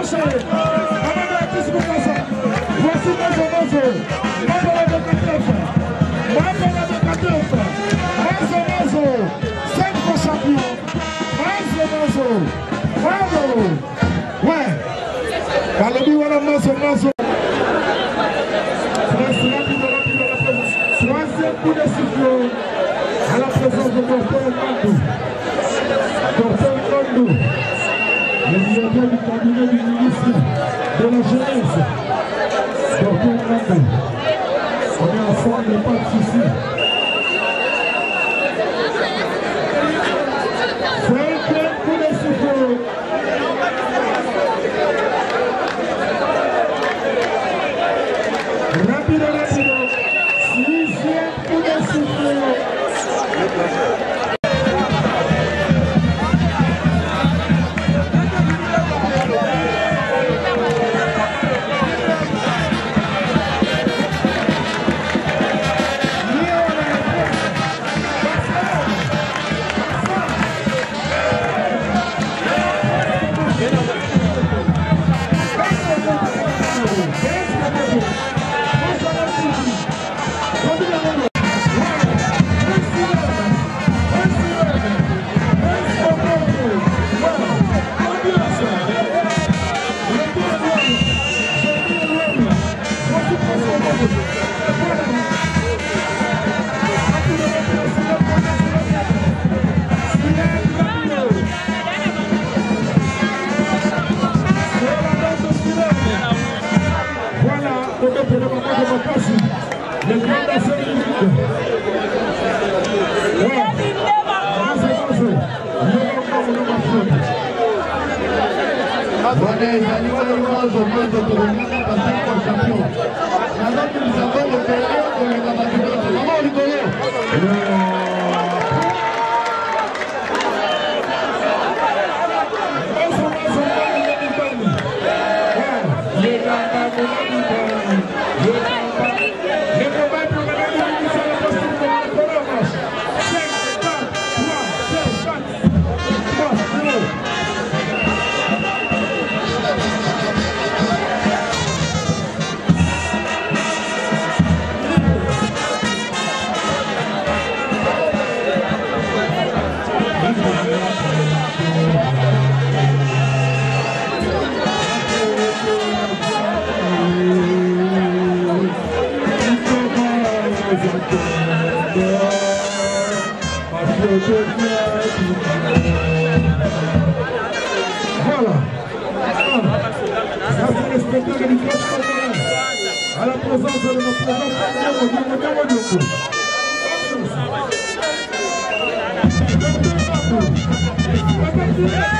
marcher. Avant de la discrimination, voici mes hommages. Membre de Katef, membre de Katef, mais hommages, cinq champions, mais hommages, bravo. Ouais, Galobi, voilà, mais hommages. Troisième coup de sifflet à la présence de Cortel Mandou. Cortel Mandou. directeur du cabinet du ministre de la Jeunesse. Donc, on est ensemble, il n'y pas de soucis. Bwana ezali oyo manzo manzo tololinga basali kwa champion nazaki lisabongo koleka bato nyonso mama olikolo à la présence de notre président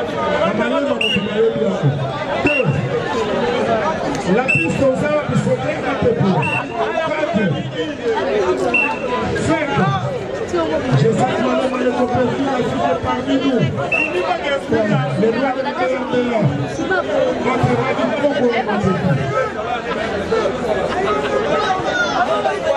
Je sais que madame a été O parmi nous. o roi de l'Intérieur, notre roi du Congo. Armazou!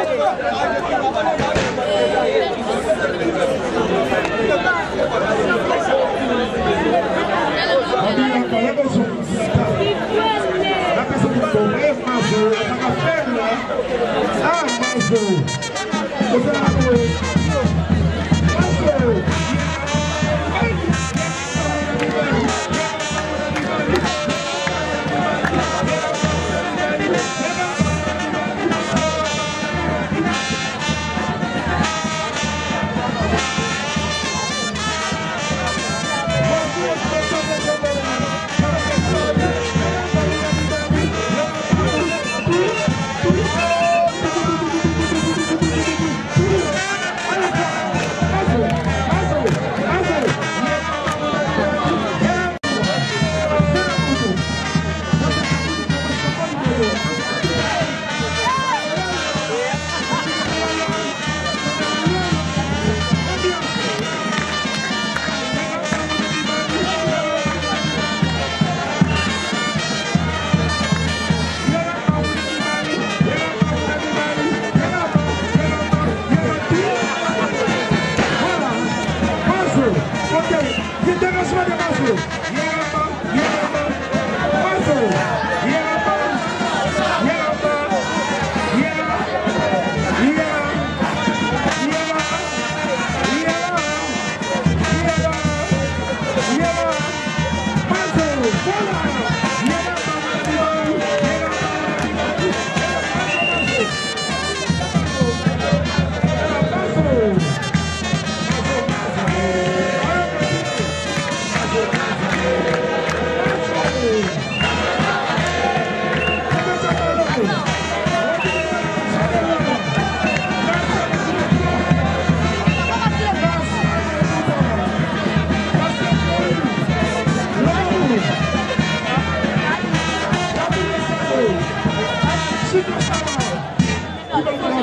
Armazou! Você não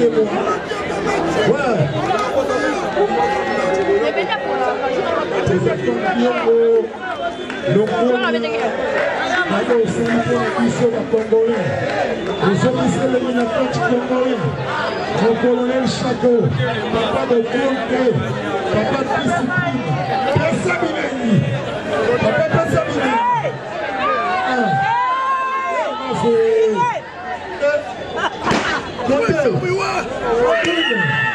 dernier mot. Ouais. baza osalisa biso bacongolais ezomiselemi na kati congolais mokolonel chako papa de bonte papa discipline pasa bilengi Thank you.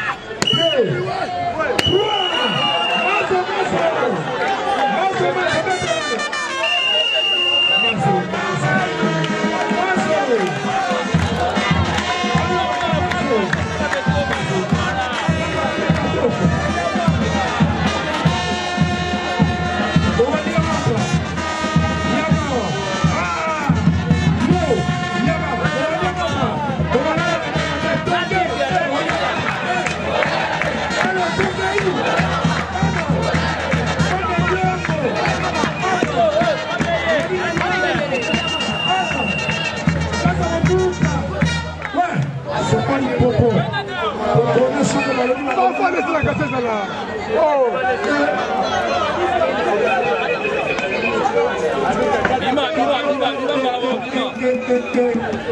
soka lipopo donation balobi na bafana esalaka te ezala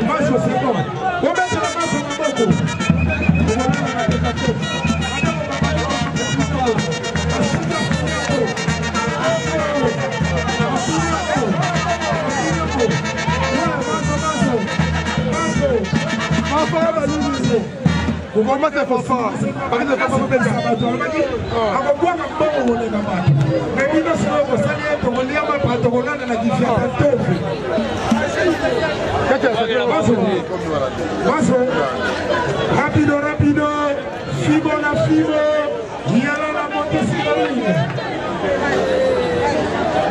masosiko obetina maso maboko kukomate papa akobwaka mbango koleka bato me bino sikoyo kosali ye tokolia mapaa tokolanda na kifiaka tefe baso rapido rapido fibo na fibo yala na motosikalini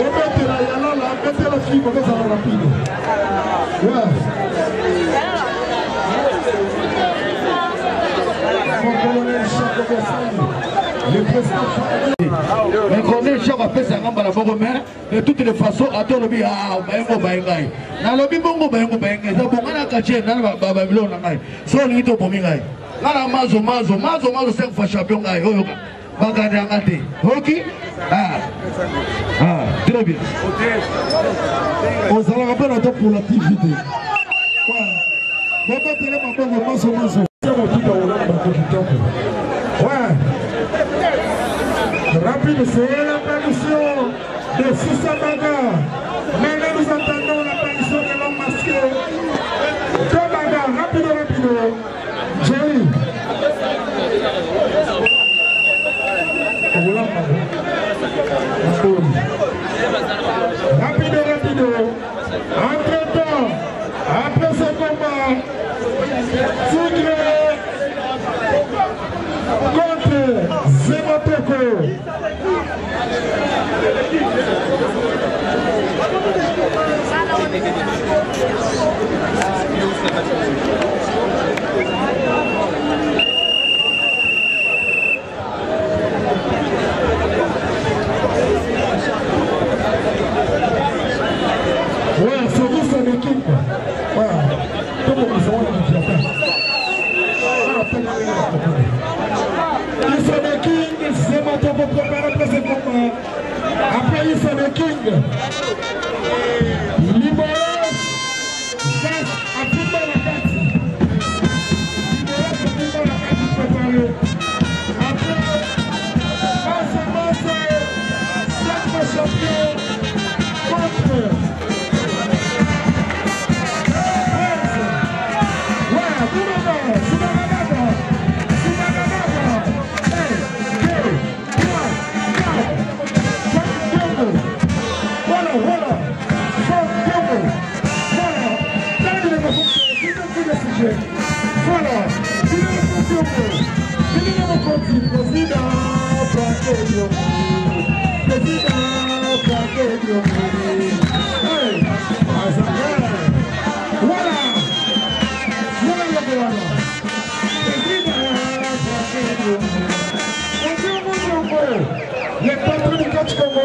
obetela yala na betela fibo kozala rapido ekoni chako apesaka mbala moko me de toutes les façons ata olobi bayengo bayengai nalobi bongo bayengo bayengai eza bonga na katie nana babiloko na ngai so olingi to bomi ngai nga na mazo mazo mazo mazo cinq fois champion ngai oyoka bakanda yanga te oki très bien ozalaka mpe na to pour la tv te babetele mabongo maso maso ya motuka olamba bakokitoko financeira para o senhor Delci Samagan.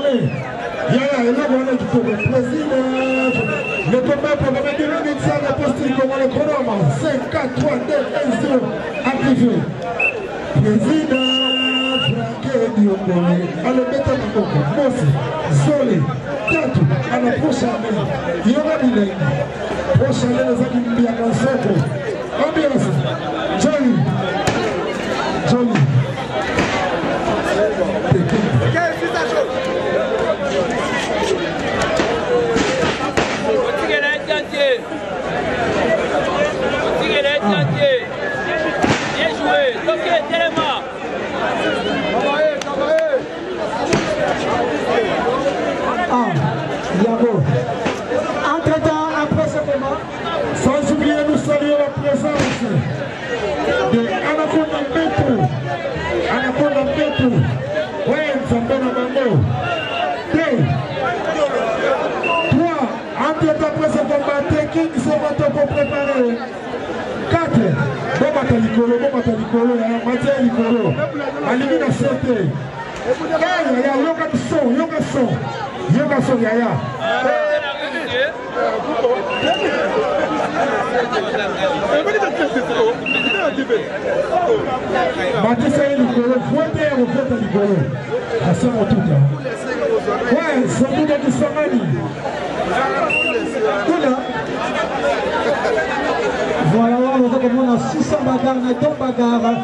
Eh, yala eloko wana kitoko préside letomba programe bilomitia apostil kongo lekonoma 543d10 activé préside franke diokole alobeta makoko mosi zole tatu anaprochane yonga bilengi prochane eza kimbiaka nsoko ambiance joli joli likolo bokata eh, likolo ya matia ya likolo alingi na se te yaya yoka so yoka so yoka so yaya batisa ye likolo vote ya kofota likolo ase motuka sanduka kisangani kuna voilà oyo oza komona 600 bagare na don bagare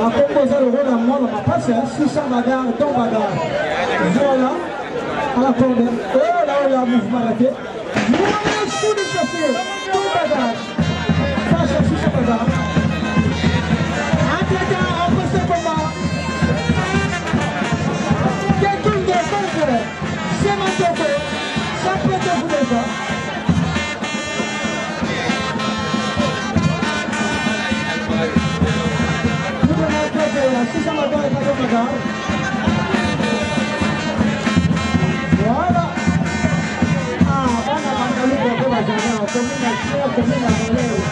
makongo eza lokola mwana makasi 600 bagare don bagare voila alakorde oyola oyo ya eh, mouvement na te mwana suli chasseur don bagare face à 600 bagare Voilà. Ah, on va la commune, la commune, la commune, la commune.